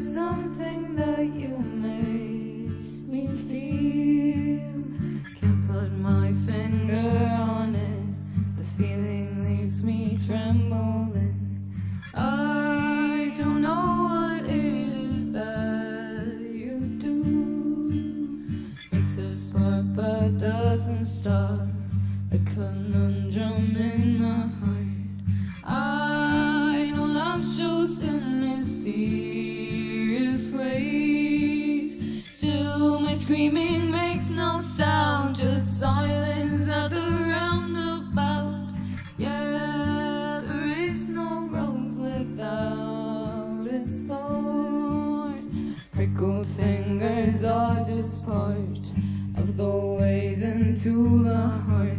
something that you make me feel. Can't put my finger on it. The feeling leaves me trembling. I don't know what is that you do. Makes a spark but doesn't start. A conundrum in my heart. I know love shows in Still, my screaming makes no sound, just silence at the roundabout. Yeah, there is no rose without its thorns. Prickled fingers are just part of the ways into the heart.